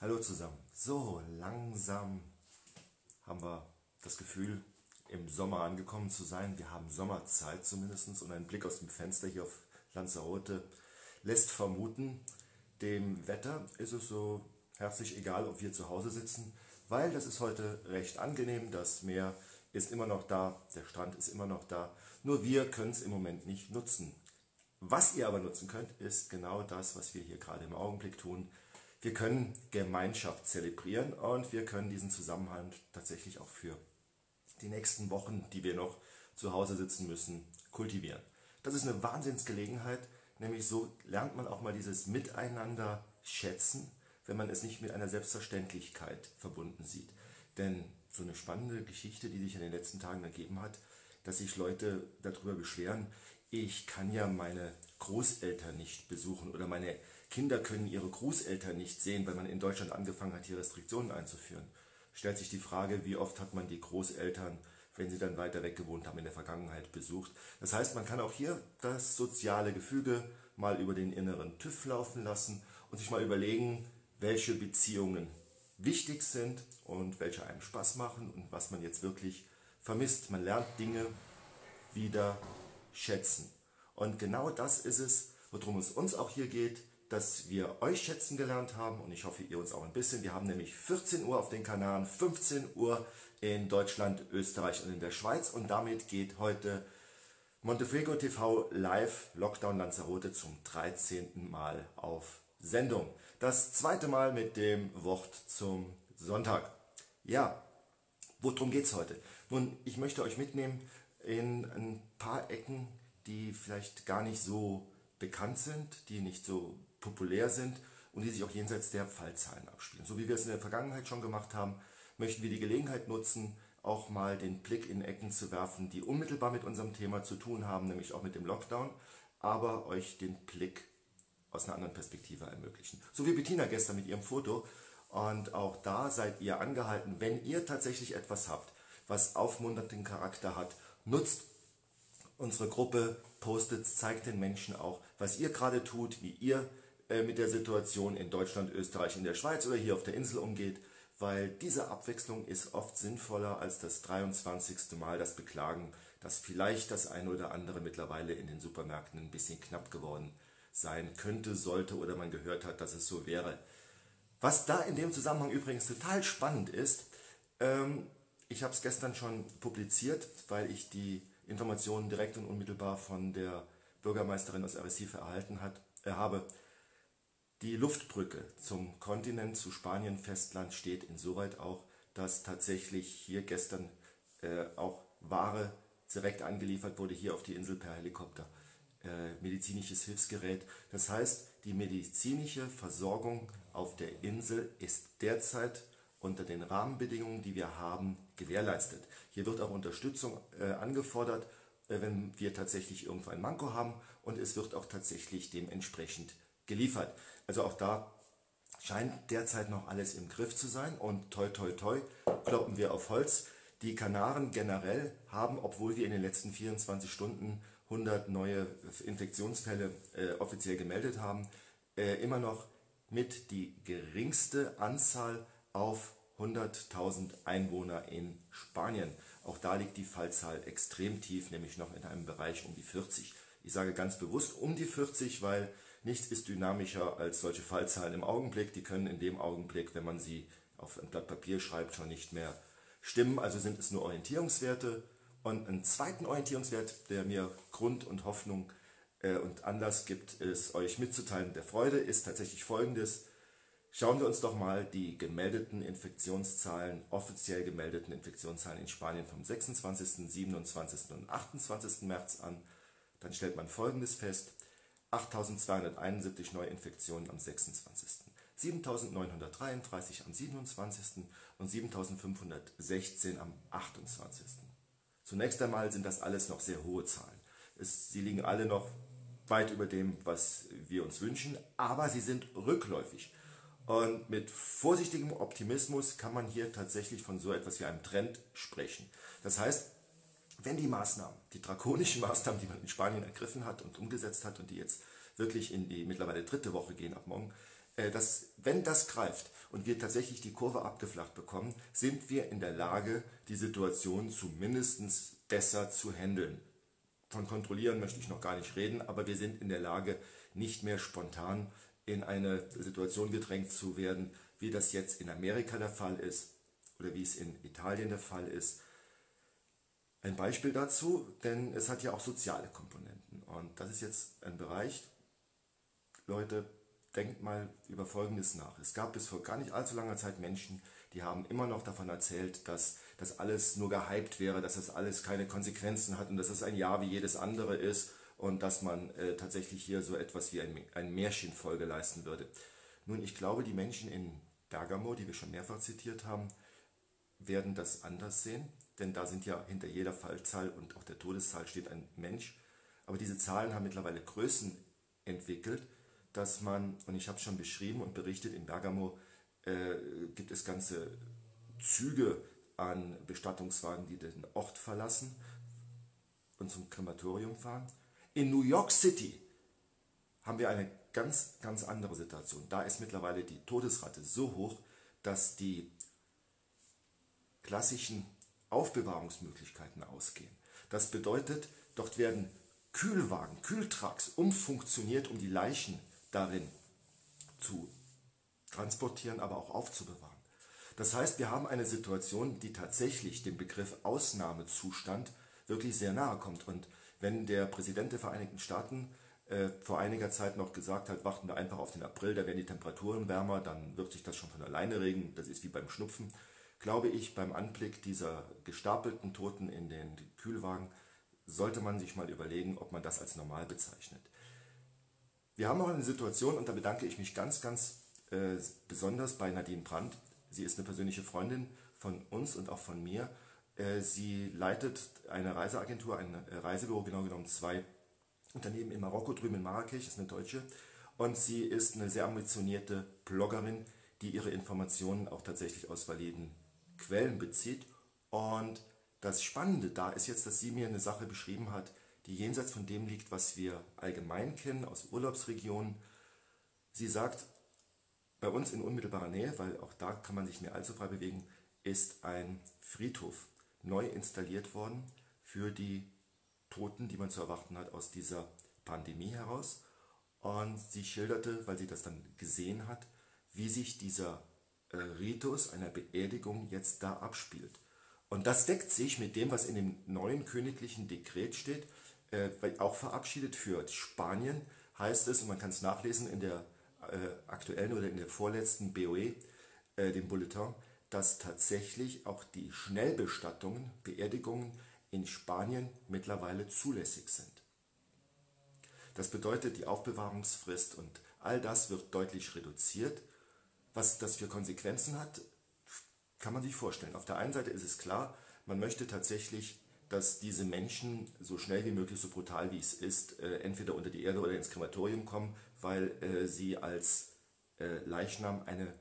Hallo zusammen. So, langsam haben wir das Gefühl, im Sommer angekommen zu sein. Wir haben Sommerzeit zumindest und ein Blick aus dem Fenster hier auf Lanzarote lässt vermuten, dem Wetter ist es so herzlich egal, ob wir zu Hause sitzen, weil das ist heute recht angenehm. Das Meer ist immer noch da, der Strand ist immer noch da. Nur wir können es im Moment nicht nutzen. Was ihr aber nutzen könnt, ist genau das, was wir hier gerade im Augenblick tun. Wir können Gemeinschaft zelebrieren und wir können diesen Zusammenhang tatsächlich auch für die nächsten Wochen, die wir noch zu Hause sitzen müssen, kultivieren. Das ist eine Wahnsinnsgelegenheit, nämlich so lernt man auch mal dieses Miteinander schätzen, wenn man es nicht mit einer Selbstverständlichkeit verbunden sieht. Denn so eine spannende Geschichte, die sich in den letzten Tagen ergeben hat, dass sich Leute darüber beschweren, ich kann ja meine Großeltern nicht besuchen oder meine Kinder können ihre Großeltern nicht sehen, weil man in Deutschland angefangen hat, hier Restriktionen einzuführen. Stellt sich die Frage, wie oft hat man die Großeltern, wenn sie dann weiter weg gewohnt haben, in der Vergangenheit besucht. Das heißt, man kann auch hier das soziale Gefüge mal über den inneren TÜV laufen lassen und sich mal überlegen, welche Beziehungen wichtig sind und welche einem Spaß machen und was man jetzt wirklich vermisst. Man lernt Dinge wieder schätzen. Und genau das ist es, worum es uns auch hier geht, dass wir euch schätzen gelernt haben und ich hoffe, ihr uns auch ein bisschen. Wir haben nämlich 14 Uhr auf den Kanaren, 15 Uhr in Deutschland, Österreich und in der Schweiz und damit geht heute Montefigo TV live Lockdown Lanzarote zum 13. Mal auf Sendung. Das zweite Mal mit dem Wort zum Sonntag. Ja, worum geht es heute? Nun, ich möchte euch mitnehmen in ein paar Ecken, die vielleicht gar nicht so bekannt sind, die nicht so populär sind und die sich auch jenseits der Fallzahlen abspielen. So wie wir es in der Vergangenheit schon gemacht haben, möchten wir die Gelegenheit nutzen, auch mal den Blick in Ecken zu werfen, die unmittelbar mit unserem Thema zu tun haben, nämlich auch mit dem Lockdown, aber euch den Blick aus einer anderen Perspektive ermöglichen. So wie Bettina gestern mit ihrem Foto. Und auch da seid ihr angehalten, wenn ihr tatsächlich etwas habt, was aufmunternden Charakter hat, nutzt unsere Gruppe, postet, zeigt den Menschen auch, was ihr gerade tut, wie ihr mit der Situation in Deutschland, Österreich, in der Schweiz oder hier auf der Insel umgeht, weil diese Abwechslung ist oft sinnvoller als das 23. Mal das Beklagen, dass vielleicht das eine oder andere mittlerweile in den Supermärkten ein bisschen knapp geworden sein könnte, sollte oder man gehört hat, dass es so wäre. Was da in dem Zusammenhang übrigens total spannend ist, ähm, ich habe es gestern schon publiziert, weil ich die Informationen direkt und unmittelbar von der Bürgermeisterin aus Arrecife erhalten hat, äh, habe. Die Luftbrücke zum Kontinent, zu Spanien, Festland steht insoweit auch, dass tatsächlich hier gestern äh, auch Ware direkt angeliefert wurde, hier auf die Insel per Helikopter. Äh, medizinisches Hilfsgerät. Das heißt, die medizinische Versorgung auf der Insel ist derzeit unter den Rahmenbedingungen, die wir haben, gewährleistet. Hier wird auch Unterstützung äh, angefordert, äh, wenn wir tatsächlich irgendwo ein Manko haben und es wird auch tatsächlich dementsprechend geliefert. Also auch da scheint derzeit noch alles im Griff zu sein und toi toi toi kloppen wir auf Holz. Die Kanaren generell haben, obwohl wir in den letzten 24 Stunden 100 neue Infektionsfälle äh, offiziell gemeldet haben, äh, immer noch mit die geringste Anzahl auf 100.000 Einwohner in Spanien. Auch da liegt die Fallzahl extrem tief, nämlich noch in einem Bereich um die 40. Ich sage ganz bewusst um die 40, weil Nichts ist dynamischer als solche Fallzahlen im Augenblick. Die können in dem Augenblick, wenn man sie auf ein Blatt Papier schreibt, schon nicht mehr stimmen. Also sind es nur Orientierungswerte. Und einen zweiten Orientierungswert, der mir Grund und Hoffnung äh, und Anlass gibt, es euch mitzuteilen, der Freude, ist tatsächlich folgendes. Schauen wir uns doch mal die gemeldeten Infektionszahlen, offiziell gemeldeten Infektionszahlen in Spanien vom 26., 27. und 28. März an. Dann stellt man Folgendes fest. 8.271 Neuinfektionen am 26., 7.933 am 27. und 7.516 am 28. Zunächst einmal sind das alles noch sehr hohe Zahlen. Es, sie liegen alle noch weit über dem, was wir uns wünschen, aber sie sind rückläufig. Und mit vorsichtigem Optimismus kann man hier tatsächlich von so etwas wie einem Trend sprechen. Das heißt, wenn die Maßnahmen, die drakonischen Maßnahmen, die man in Spanien ergriffen hat und umgesetzt hat und die jetzt wirklich in die mittlerweile dritte Woche gehen ab morgen, äh, dass, wenn das greift und wir tatsächlich die Kurve abgeflacht bekommen, sind wir in der Lage, die Situation zumindest besser zu handeln. Von kontrollieren möchte ich noch gar nicht reden, aber wir sind in der Lage, nicht mehr spontan in eine Situation gedrängt zu werden, wie das jetzt in Amerika der Fall ist oder wie es in Italien der Fall ist. Ein Beispiel dazu, denn es hat ja auch soziale Komponenten. Und das ist jetzt ein Bereich, Leute, denkt mal über Folgendes nach. Es gab bis vor gar nicht allzu langer Zeit Menschen, die haben immer noch davon erzählt, dass das alles nur gehypt wäre, dass das alles keine Konsequenzen hat und dass es ein Jahr wie jedes andere ist und dass man äh, tatsächlich hier so etwas wie ein, ein Märchenfolge leisten würde. Nun, ich glaube, die Menschen in Bergamo, die wir schon mehrfach zitiert haben, werden das anders sehen, denn da sind ja hinter jeder Fallzahl und auch der Todeszahl steht ein Mensch. Aber diese Zahlen haben mittlerweile Größen entwickelt, dass man, und ich habe es schon beschrieben und berichtet, in Bergamo äh, gibt es ganze Züge an Bestattungswagen, die den Ort verlassen und zum Krematorium fahren. In New York City haben wir eine ganz, ganz andere Situation. Da ist mittlerweile die Todesrate so hoch, dass die klassischen Aufbewahrungsmöglichkeiten ausgehen. Das bedeutet, dort werden Kühlwagen, Kühltrucks umfunktioniert, um die Leichen darin zu transportieren, aber auch aufzubewahren. Das heißt, wir haben eine Situation, die tatsächlich dem Begriff Ausnahmezustand wirklich sehr nahe kommt. Und wenn der Präsident der Vereinigten Staaten äh, vor einiger Zeit noch gesagt hat, warten wir einfach auf den April, da werden die Temperaturen wärmer, dann wird sich das schon von alleine regen, das ist wie beim Schnupfen, glaube ich, beim Anblick dieser gestapelten Toten in den Kühlwagen sollte man sich mal überlegen, ob man das als normal bezeichnet. Wir haben auch eine Situation, und da bedanke ich mich ganz, ganz äh, besonders bei Nadine Brandt. Sie ist eine persönliche Freundin von uns und auch von mir. Äh, sie leitet eine Reiseagentur, ein äh, Reisebüro, genau genommen zwei Unternehmen in Marokko, drüben in Marrakesch, ist eine Deutsche. Und sie ist eine sehr ambitionierte Bloggerin, die ihre Informationen auch tatsächlich aus validen Quellen bezieht. Und das Spannende da ist jetzt, dass sie mir eine Sache beschrieben hat, die jenseits von dem liegt, was wir allgemein kennen aus Urlaubsregionen. Sie sagt, bei uns in unmittelbarer Nähe, weil auch da kann man sich mehr allzu frei bewegen, ist ein Friedhof neu installiert worden für die Toten, die man zu erwarten hat aus dieser Pandemie heraus. Und sie schilderte, weil sie das dann gesehen hat, wie sich dieser Ritus einer Beerdigung jetzt da abspielt. Und das deckt sich mit dem, was in dem neuen königlichen Dekret steht, äh, auch verabschiedet für Spanien, heißt es, und man kann es nachlesen in der äh, aktuellen oder in der vorletzten BOE, äh, dem Bulletin, dass tatsächlich auch die Schnellbestattungen, Beerdigungen in Spanien mittlerweile zulässig sind. Das bedeutet, die Aufbewahrungsfrist und all das wird deutlich reduziert. Was das für Konsequenzen hat, kann man sich vorstellen. Auf der einen Seite ist es klar, man möchte tatsächlich, dass diese Menschen so schnell wie möglich, so brutal wie es ist, äh, entweder unter die Erde oder ins Krematorium kommen, weil äh, sie als äh, Leichnam eine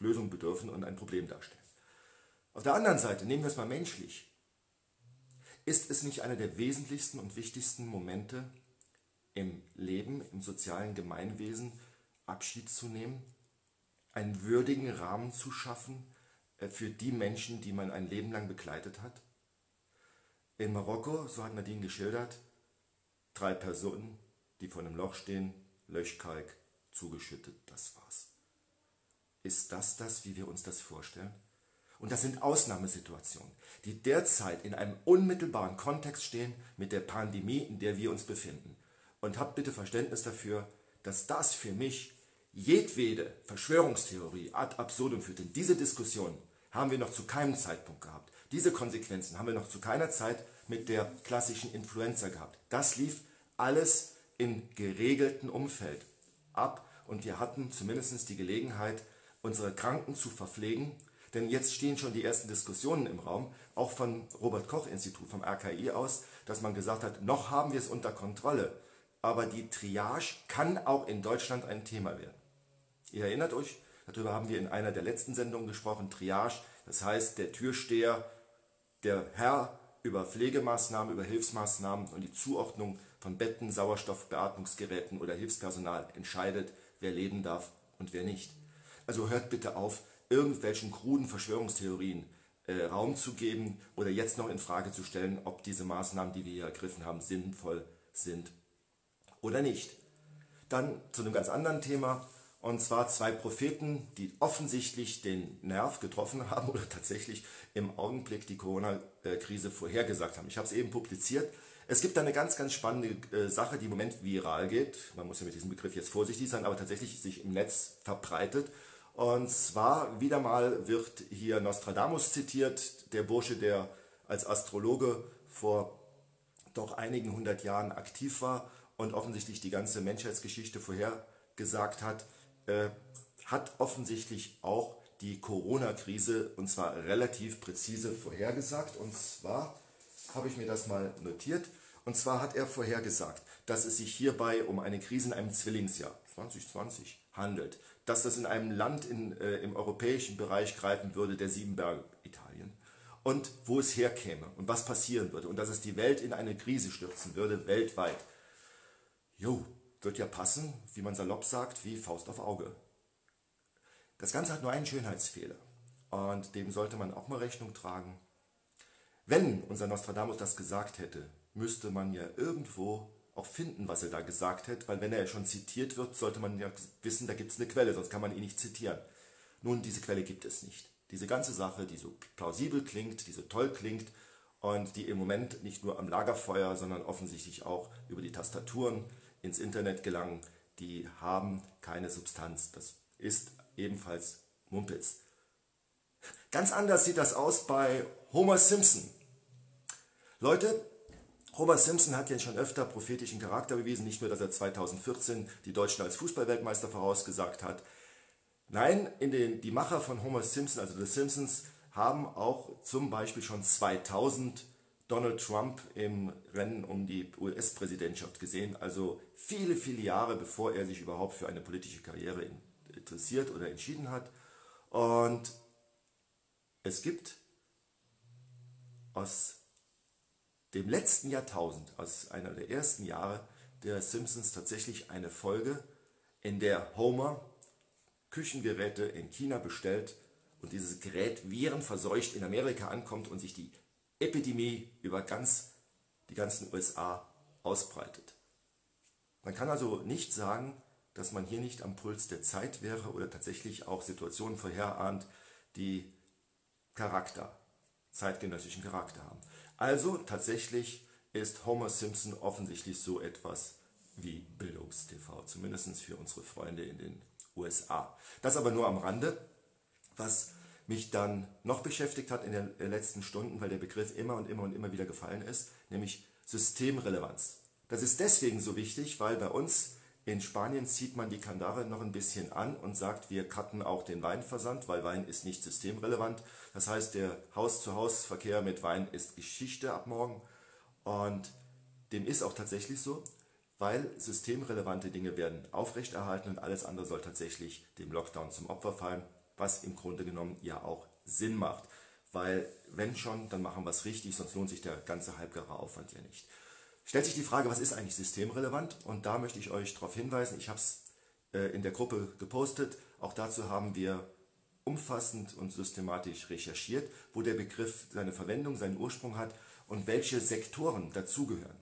Lösung bedürfen und ein Problem darstellen. Auf der anderen Seite, nehmen wir es mal menschlich, ist es nicht einer der wesentlichsten und wichtigsten Momente im Leben, im sozialen Gemeinwesen, Abschied zu nehmen, einen würdigen Rahmen zu schaffen äh, für die Menschen, die man ein Leben lang begleitet hat? In Marokko, so hat Nadine geschildert, drei Personen, die vor einem Loch stehen, Löschkalk zugeschüttet, das war's. Ist das das, wie wir uns das vorstellen? Und das sind Ausnahmesituationen, die derzeit in einem unmittelbaren Kontext stehen mit der Pandemie, in der wir uns befinden. Und habt bitte Verständnis dafür, dass das für mich jedwede Verschwörungstheorie ad absurdum führt. Denn diese Diskussion haben wir noch zu keinem Zeitpunkt gehabt. Diese Konsequenzen haben wir noch zu keiner Zeit mit der klassischen Influenza gehabt. Das lief alles im geregelten Umfeld ab und wir hatten zumindest die Gelegenheit, unsere Kranken zu verpflegen. Denn jetzt stehen schon die ersten Diskussionen im Raum, auch vom Robert Koch Institut, vom RKI aus, dass man gesagt hat, noch haben wir es unter Kontrolle. Aber die Triage kann auch in Deutschland ein Thema werden. Ihr erinnert euch, darüber haben wir in einer der letzten Sendungen gesprochen, Triage, das heißt der Türsteher, der Herr über Pflegemaßnahmen, über Hilfsmaßnahmen und die Zuordnung von Betten, Sauerstoff, Beatmungsgeräten oder Hilfspersonal entscheidet, wer leben darf und wer nicht. Also hört bitte auf, irgendwelchen kruden Verschwörungstheorien äh, Raum zu geben oder jetzt noch in Frage zu stellen, ob diese Maßnahmen, die wir hier ergriffen haben, sinnvoll sind oder nicht. Dann zu einem ganz anderen Thema, und zwar zwei Propheten, die offensichtlich den Nerv getroffen haben oder tatsächlich im Augenblick die Corona-Krise vorhergesagt haben. Ich habe es eben publiziert. Es gibt da eine ganz, ganz spannende äh, Sache, die im Moment viral geht. Man muss ja mit diesem Begriff jetzt vorsichtig sein, aber tatsächlich sich im Netz verbreitet. Und zwar wieder mal wird hier Nostradamus zitiert, der Bursche, der als Astrologe vor doch einigen hundert Jahren aktiv war und offensichtlich die ganze Menschheitsgeschichte vorhergesagt hat, äh, hat offensichtlich auch die Corona-Krise und zwar relativ präzise vorhergesagt. Und zwar habe ich mir das mal notiert. Und zwar hat er vorhergesagt, dass es sich hierbei um eine Krise in einem Zwillingsjahr 2020 handelt, dass das in einem Land in, äh, im europäischen Bereich greifen würde, der sieben Berge, Italien, und wo es herkäme und was passieren würde und dass es die Welt in eine Krise stürzen würde, weltweit. Jo, wird ja passen, wie man salopp sagt, wie Faust auf Auge. Das Ganze hat nur einen Schönheitsfehler und dem sollte man auch mal Rechnung tragen. Wenn unser Nostradamus das gesagt hätte, müsste man ja irgendwo auch finden, was er da gesagt hat, weil wenn er schon zitiert wird, sollte man ja wissen, da gibt es eine Quelle, sonst kann man ihn nicht zitieren. Nun, diese Quelle gibt es nicht. Diese ganze Sache, die so plausibel klingt, die so toll klingt und die im Moment nicht nur am Lagerfeuer, sondern offensichtlich auch über die Tastaturen ins Internet gelangen, die haben keine Substanz. Das ist ebenfalls Mumpitz. Ganz anders sieht das aus bei Homer Simpson. Leute, Homer Simpson hat ja schon öfter prophetischen Charakter bewiesen, nicht nur, dass er 2014 die Deutschen als Fußballweltmeister vorausgesagt hat. Nein, in den, die Macher von Homer Simpson, also The Simpsons, haben auch zum Beispiel schon 2000 Donald Trump im Rennen um die US-Präsidentschaft gesehen, also viele, viele Jahre bevor er sich überhaupt für eine politische Karriere interessiert oder entschieden hat. Und es gibt aus dem letzten Jahrtausend, aus einer der ersten Jahre der Simpsons, tatsächlich eine Folge, in der Homer Küchengeräte in China bestellt und dieses Gerät virenverseucht in Amerika ankommt und sich die Epidemie über ganz, die ganzen USA ausbreitet. Man kann also nicht sagen, dass man hier nicht am Puls der Zeit wäre oder tatsächlich auch Situationen vorherahnt, die Charakter, zeitgenössischen Charakter haben. Also tatsächlich ist Homer Simpson offensichtlich so etwas wie Bildungstv, zumindest für unsere Freunde in den USA. Das aber nur am Rande. Was mich dann noch beschäftigt hat in den letzten Stunden, weil der Begriff immer und immer und immer wieder gefallen ist, nämlich Systemrelevanz. Das ist deswegen so wichtig, weil bei uns in Spanien zieht man die Kandare noch ein bisschen an und sagt, wir cutten auch den Weinversand, weil Wein ist nicht systemrelevant. Das heißt, der Haus-zu-Haus-Verkehr mit Wein ist Geschichte ab morgen. Und dem ist auch tatsächlich so, weil systemrelevante Dinge werden aufrechterhalten und alles andere soll tatsächlich dem Lockdown zum Opfer fallen was im Grunde genommen ja auch Sinn macht. Weil wenn schon, dann machen wir es richtig, sonst lohnt sich der ganze halbgare Aufwand ja nicht. Stellt sich die Frage, was ist eigentlich systemrelevant? Und da möchte ich euch darauf hinweisen, ich habe es äh, in der Gruppe gepostet, auch dazu haben wir umfassend und systematisch recherchiert, wo der Begriff seine Verwendung, seinen Ursprung hat und welche Sektoren dazugehören.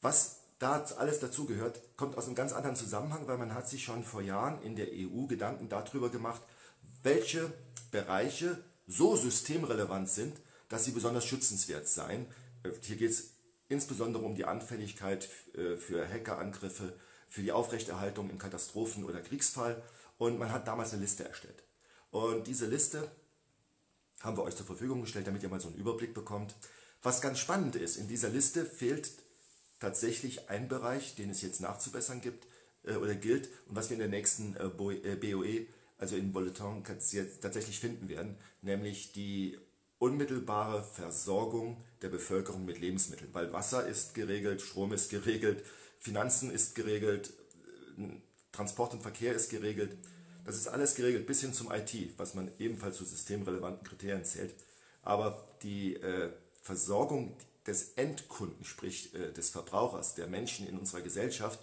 Was da alles dazugehört, kommt aus einem ganz anderen Zusammenhang, weil man hat sich schon vor Jahren in der EU Gedanken darüber gemacht, welche Bereiche so systemrelevant sind, dass sie besonders schützenswert seien. Hier geht es insbesondere um die Anfälligkeit äh, für Hackerangriffe, für die Aufrechterhaltung im Katastrophen- oder Kriegsfall. Und man hat damals eine Liste erstellt. Und diese Liste haben wir euch zur Verfügung gestellt, damit ihr mal so einen Überblick bekommt. Was ganz spannend ist, in dieser Liste fehlt tatsächlich ein Bereich, den es jetzt nachzubessern gibt äh, oder gilt und was wir in der nächsten äh, BOE also in Bulletin tatsächlich finden werden, nämlich die unmittelbare Versorgung der Bevölkerung mit Lebensmitteln. Weil Wasser ist geregelt, Strom ist geregelt, Finanzen ist geregelt, Transport und Verkehr ist geregelt. Das ist alles geregelt bis hin zum IT, was man ebenfalls zu systemrelevanten Kriterien zählt. Aber die äh, Versorgung des Endkunden, sprich äh, des Verbrauchers, der Menschen in unserer Gesellschaft,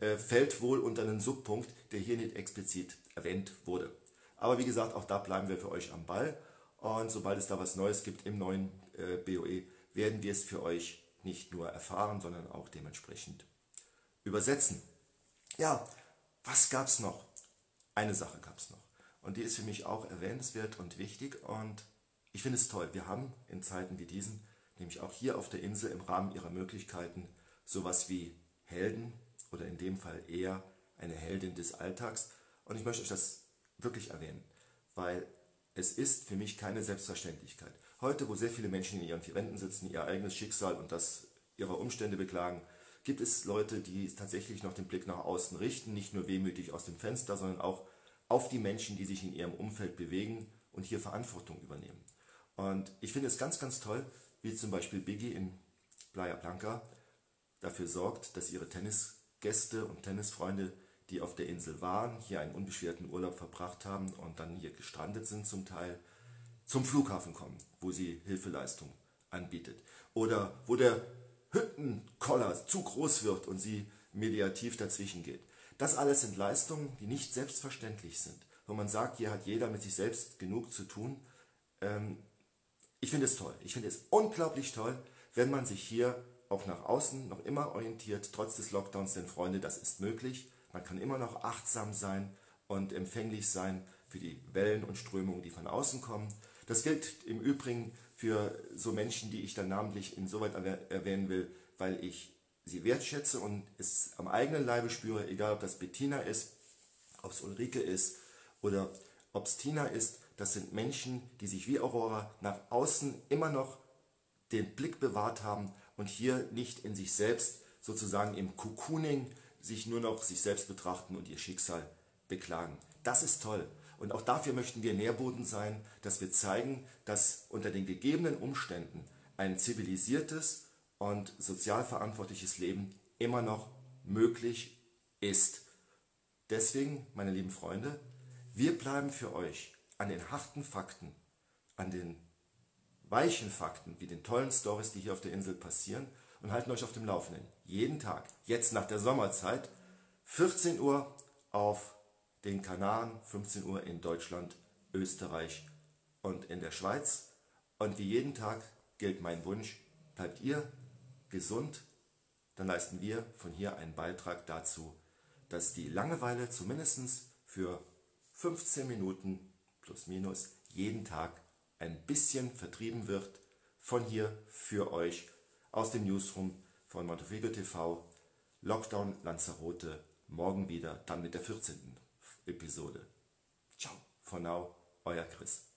äh, fällt wohl unter einen Subpunkt, der hier nicht explizit erwähnt wurde. Aber wie gesagt, auch da bleiben wir für euch am Ball. Und sobald es da was Neues gibt im neuen äh, BOE, werden wir es für euch nicht nur erfahren, sondern auch dementsprechend übersetzen. Ja, was gab es noch? Eine Sache gab es noch. Und die ist für mich auch erwähnenswert und wichtig. Und ich finde es toll. Wir haben in Zeiten wie diesen, nämlich auch hier auf der Insel im Rahmen ihrer Möglichkeiten, sowas wie Helden oder in dem Fall eher eine Heldin des Alltags. Und ich möchte euch das wirklich erwähnen, weil es ist für mich keine Selbstverständlichkeit. Heute, wo sehr viele Menschen in ihren vier Wänden sitzen, ihr eigenes Schicksal und das ihrer Umstände beklagen, gibt es Leute, die tatsächlich noch den Blick nach außen richten, nicht nur wehmütig aus dem Fenster, sondern auch auf die Menschen, die sich in ihrem Umfeld bewegen und hier Verantwortung übernehmen. Und ich finde es ganz, ganz toll, wie zum Beispiel Biggie in Playa Blanca dafür sorgt, dass ihre Tennisgäste und Tennisfreunde, die auf der Insel waren, hier einen unbeschwerten Urlaub verbracht haben und dann hier gestrandet sind zum Teil, zum Flughafen kommen, wo sie Hilfeleistung anbietet. Oder wo der Hüttenkoller zu groß wird und sie mediativ dazwischen geht. Das alles sind Leistungen, die nicht selbstverständlich sind, wo man sagt, hier hat jeder mit sich selbst genug zu tun. Ähm, ich finde es toll. Ich finde es unglaublich toll, wenn man sich hier auch nach außen noch immer orientiert, trotz des Lockdowns, denn Freunde, das ist möglich. Man kann immer noch achtsam sein und empfänglich sein für die Wellen und Strömungen, die von außen kommen. Das gilt im Übrigen für so Menschen, die ich dann namentlich insoweit erwähnen will, weil ich sie wertschätze und es am eigenen Leibe spüre, egal ob das Bettina ist, ob es Ulrike ist oder ob es Tina ist, das sind Menschen, die sich wie Aurora nach außen immer noch den Blick bewahrt haben und hier nicht in sich selbst sozusagen im Cocooning sich nur noch sich selbst betrachten und ihr Schicksal beklagen. Das ist toll. Und auch dafür möchten wir Nährboden sein, dass wir zeigen, dass unter den gegebenen Umständen ein zivilisiertes und sozial verantwortliches Leben immer noch möglich ist. Deswegen, meine lieben Freunde, wir bleiben für euch an den harten Fakten, an den weichen Fakten, wie den tollen Stories, die hier auf der Insel passieren und halten euch auf dem Laufenden. Jeden Tag, jetzt nach der Sommerzeit, 14 Uhr auf den Kanaren, 15 Uhr in Deutschland, Österreich und in der Schweiz. Und wie jeden Tag gilt mein Wunsch, bleibt ihr gesund, dann leisten wir von hier einen Beitrag dazu, dass die Langeweile zumindest für 15 Minuten plus minus jeden Tag ein bisschen vertrieben wird von hier für euch aus dem Newsroom von Montevideo TV. Lockdown Lanzarote morgen wieder, dann mit der 14. Episode. Ciao, for now, euer Chris.